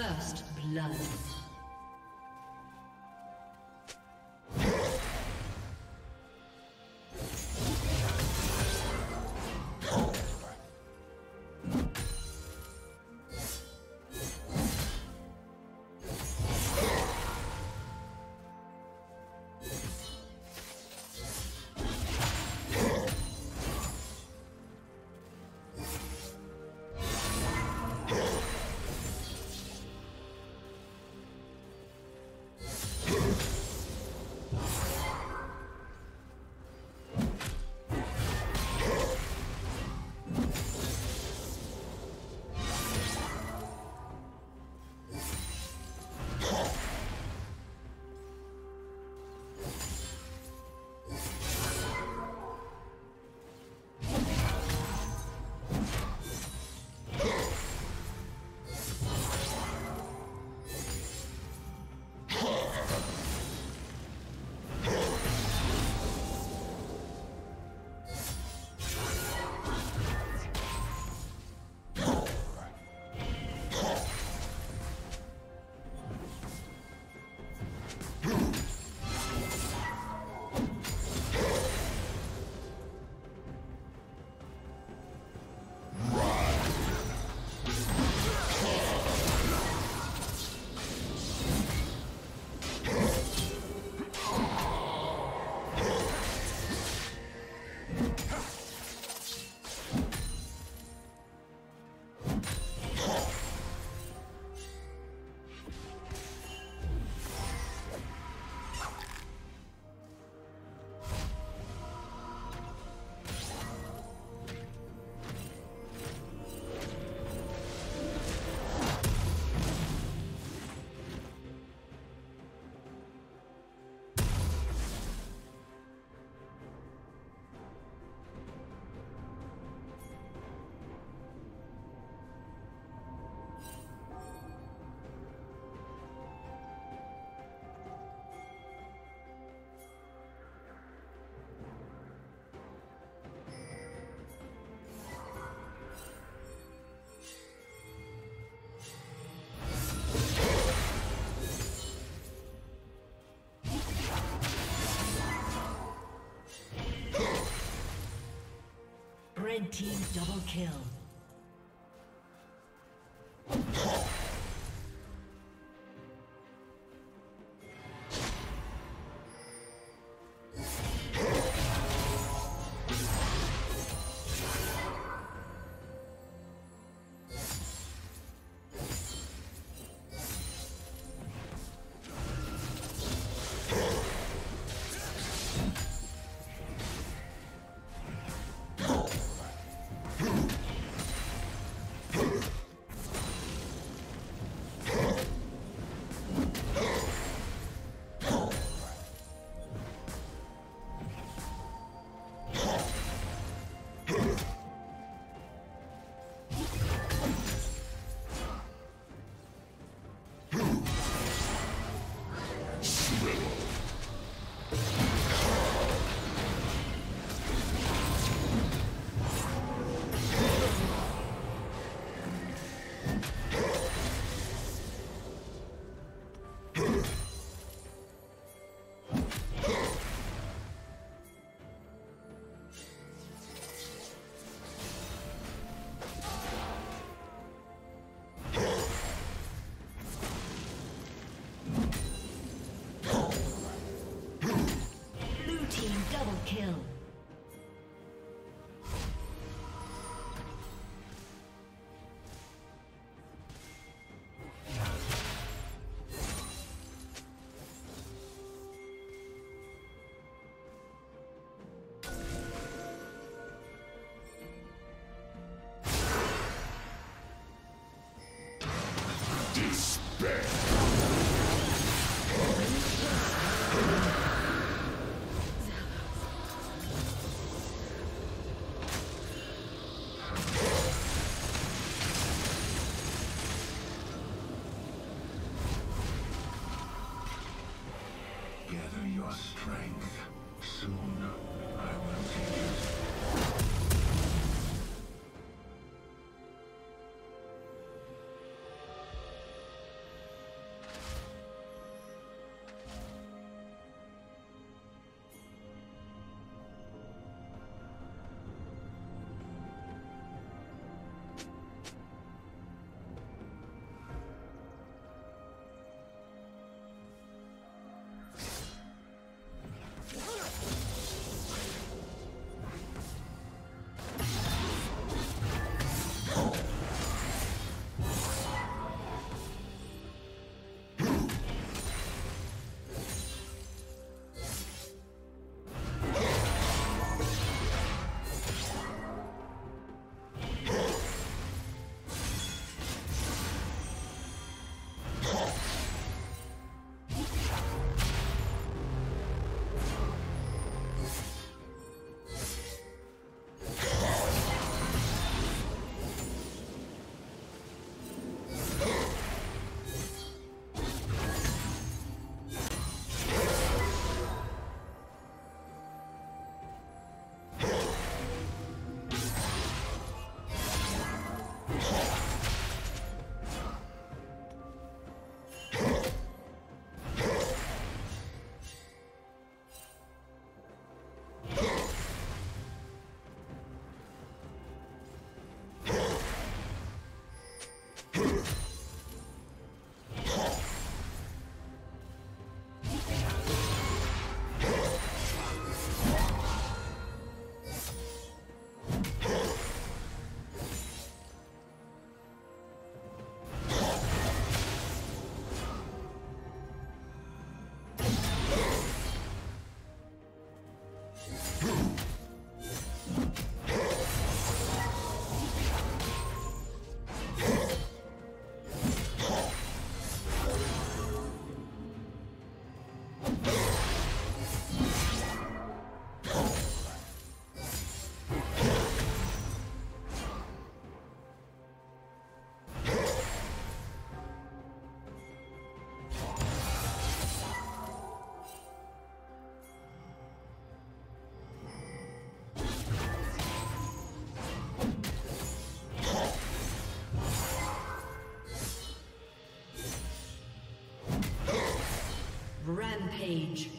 First blood. Team double kill. kill. Rampage.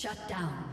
Shut down.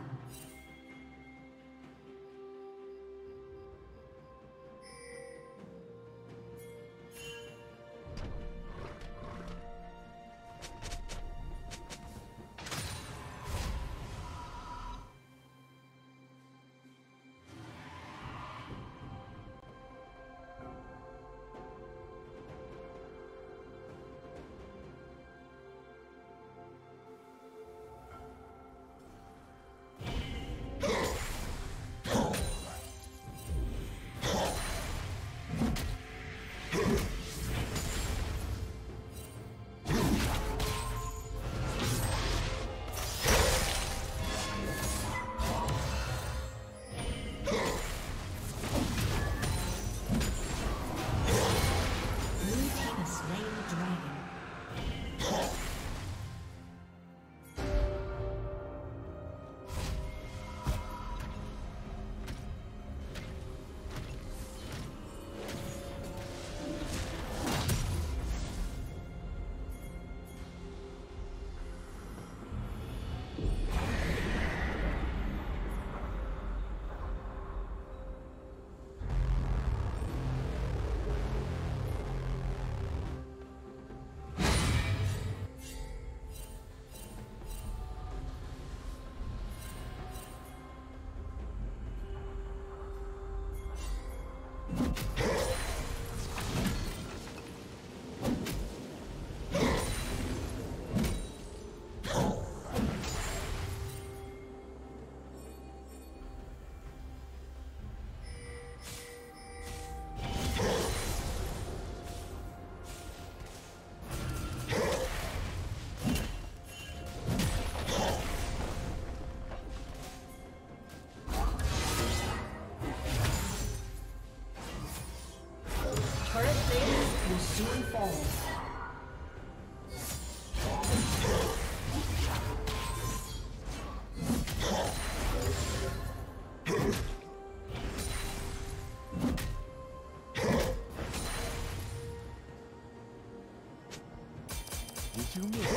you humor.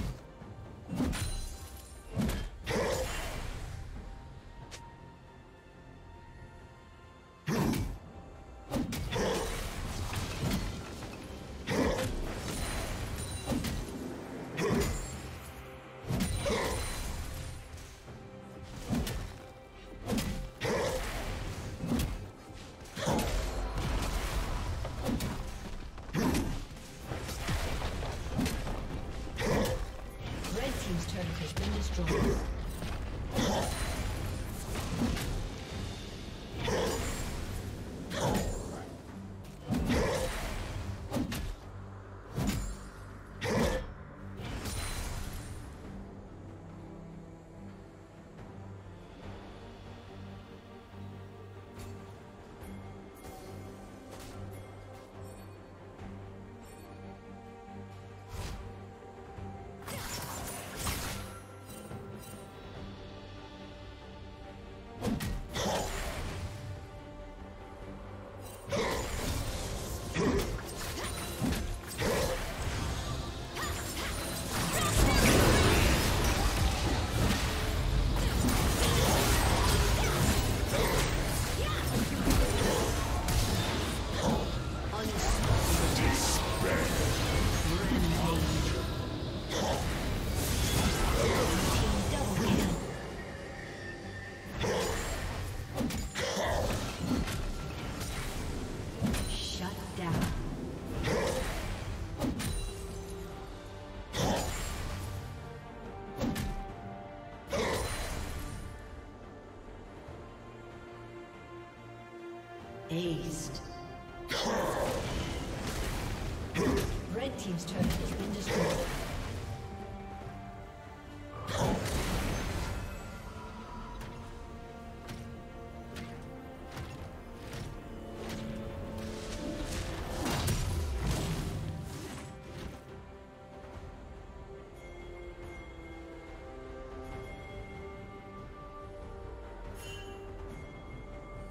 Destroyed. Aced. Red Team's turret has been destroyed.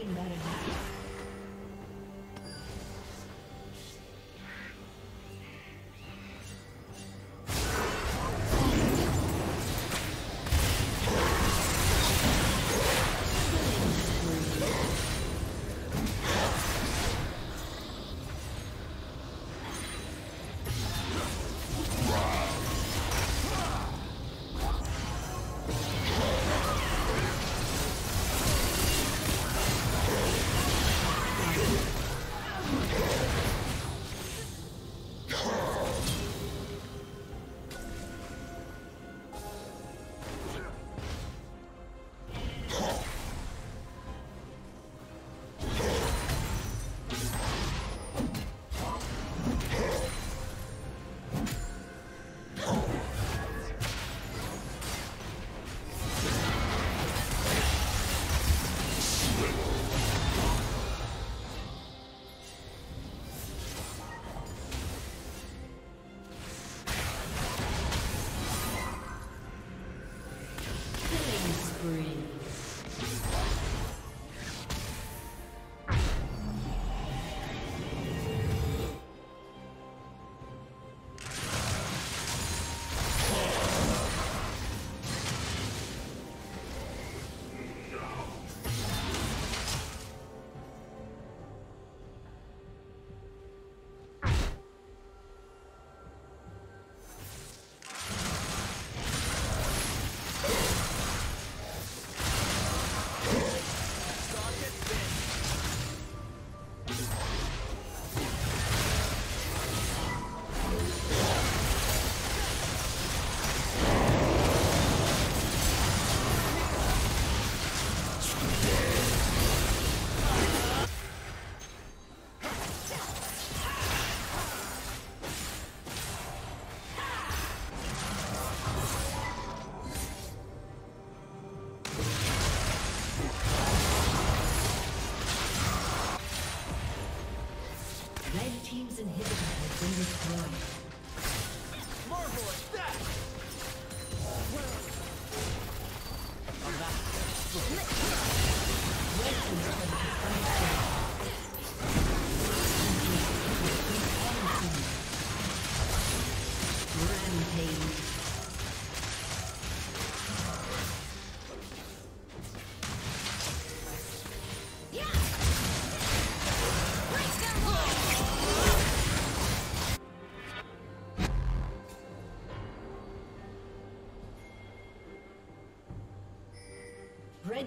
Slain Baron.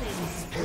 Killing